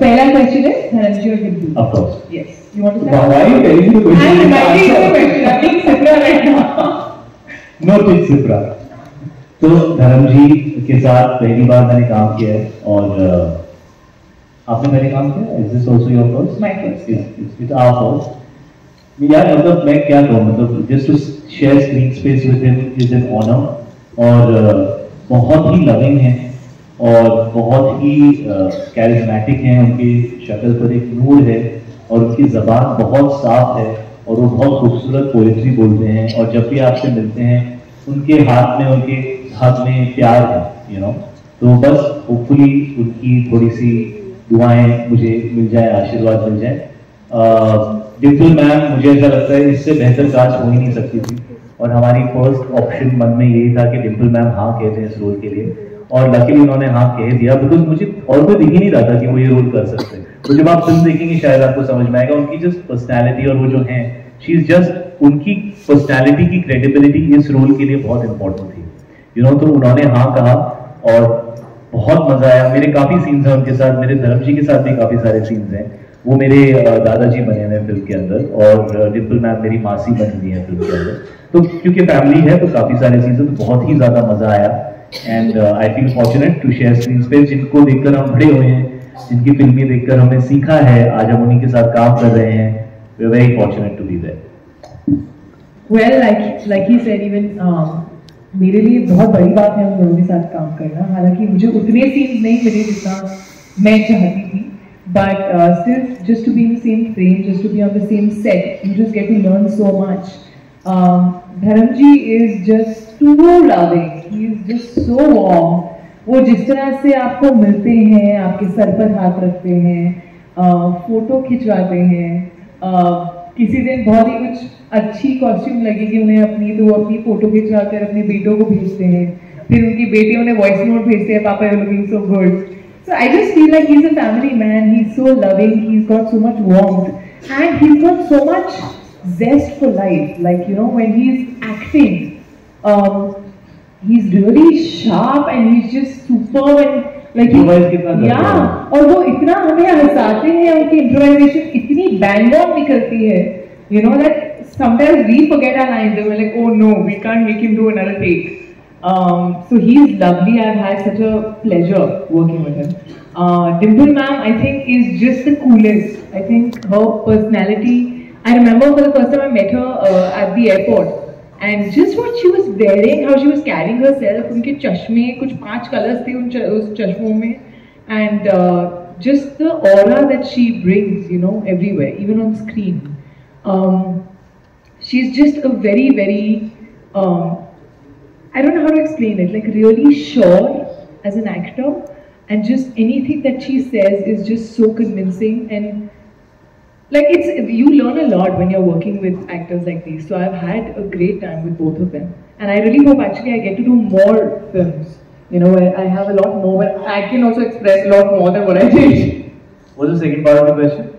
पहला क्वेश्चन है धनंजय और Dimple Of course. Yes. You want to Why start? why are you telling me the question? I'm inviting you to the question. I'm being Sipra right now. No tick Sipra तो धर्म जी के साथ पहली बार मैंने काम किया है और आपने पहले काम किया is this also your first My first, it's our first यार मतलब मैं क्या कहूँ मतलब just to share screen space with him is an honour और बहुत ही लविंग है और बहुत ही कैरिज्मेटिक हैं, उनकी शक्ल पर एक नूर है और उनकी जबान बहुत साफ़ है और वो बहुत खूबसूरत पोएट्री बोलते हैं और जब भी आपसे मिलते हैं, उनके हाथ में, उनके हाथ में प्यार है यू नो तो बस होपफुली उनकी थोड़ी सी दुआएँ मुझे मिल जाए, आशीर्वाद मिल जाए। डिम्पल मैम, मुझे ऐसा लगता है इससे बेहतर काज हो ही नहीं सकती थी। और हमारी फ़र्स्ट ऑप्शन मन में यही था कि डिम्पल मैम हाँ कहते हैं इस रोल के लिए। और लकीली उन्होंने हाँ कह दिया बिकॉज़ मुझे और कोई दिख ही नहीं रहा था कि वो ये रोल कर सकते हैं। तो जब आप फ़िल्म देखेंगे, शायद आपको समझ में आएगा, उनकी जस्ट पर्सनैलिटी और वो जो है शी इज़ जस्ट उनकी पर्सनैलिटी की क्रेडिबिलिटी इस रोल के लिए बहुत इंपॉर्टेंट थी। यू नो तो उन्होंने हाँ कहा और बहुत मज़ा आया। मेरे काफ़ी सीन्स हैं उनके साथ, मेरे धर्म जी के साथ भी काफ़ी सारे सीन्स हैं। वो मेरे दादाजी बने हुए हैं फ़िल्म के अंदर और डिम्पल मैम मेरी मासी बनी हुई है फ़िल्म के अंदर। तो क्योंकि फैमिली है तो काफ़ी सारे सीन्स तो बहुत ही ज़्यादा मज़ा आया। And I feel fortunate to share screen space जिनको देखकर हम बड़े हुए हैं जिनकी फ़िल्में देखकर हमने सीखा है आज हम उन्हीं के साथ काम कर रहे हैं। We are very fortunate to be there like like he said, even um, मेरे लिए बहुत बड़ी बात है उन लोगों के साथ काम करना। हालाँकि मुझे उतने सीन्स नहीं मिले जितना मैं चाहती थी। But still just to be in the same frame just to be on the same set you just get to learn so much Dharam ji is just too loving he is just so warm वो जिस तरह से आपको मिलते हैं, आपके sir पर हाथ रखते हैं फ़ोटो खिंचवाते हैं किसी दिन बहुत ही कुछ अच्छी कॉस्ट्यूम लगेगी उन्हें अपनी तो वो अपनी फ़ोटो खिंचवा कर अपने बेटों को भेजते हैं। फिर उनकी बेटी उन्हें वॉइस नोट भेजते हैं, पापा you looking so good so I just feel like he is a family man he is so loving he is got so much warmth and he is got so much zest for life. Like, you know, when he's acting um he's really sharp and he's just superb and like he, Improvise कितना करते yeah हैं। और वो इतना हमें हंसाते हैं उनकी improvisation इतनी bang on निकलती है you know that sometimes we forget our lines and we're like oh no we can't make him do another take um, so he's lovely I've had such a pleasure working with him uh, Dimple ma'am I think is just the coolest I think her personality I remember for the first time I met her uh, at the airport and just what she was wearing how she was carrying herself उनके चश्मे कुछ पांच colours थे उन च- उस चश्मों में and uh, just the aura that she brings you know everywhere even on screen um, she's just a very very um, I don't know how to explain it like really sure as an actor and just anything that she says is just so convincing and like it's you learn a lot when you're working with actors like these. So i've had a great time with both of them. And i really hope actually i get to do more films you know where i have a lot more i can also express a lot more than what i did. What's the second part of the question?